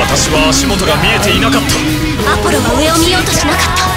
私は足元が見えていなかった。アポロは上を見ようとしなかった。